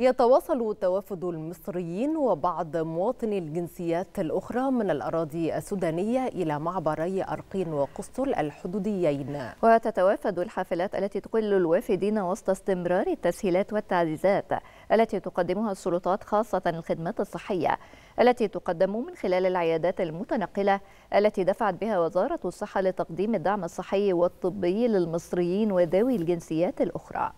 يتواصل توافد المصريين وبعض مواطني الجنسيات الأخرى من الأراضي السودانية إلى معبري أرقين وقسطل الحدوديين. وتتوافد الحافلات التي تقل الوافدين وسط استمرار التسهيلات والتعزيزات التي تقدمها السلطات خاصة الخدمات الصحية التي تقدم من خلال العيادات المتنقلة التي دفعت بها وزارة الصحة لتقديم الدعم الصحي والطبي للمصريين وذوي الجنسيات الأخرى.